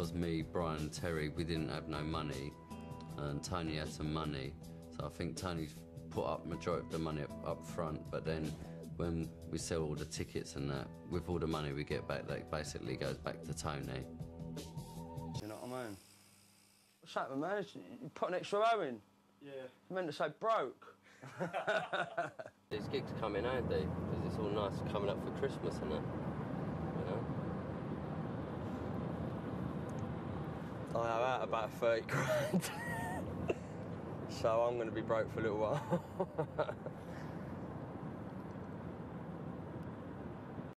because me, Brian, and Terry, we didn't have no money, and Tony had some money. So I think Tony's put up majority of the money up, up front, but then when we sell all the tickets and that, with all the money we get back, that basically goes back to Tony. Do you know what I mean? What's happening, man? You put an extra row in? Yeah. You meant to say broke. These gigs come in handy because it's all nice coming up for Christmas and that, you know. I owe out about 30 grand. so I'm going to be broke for a little while.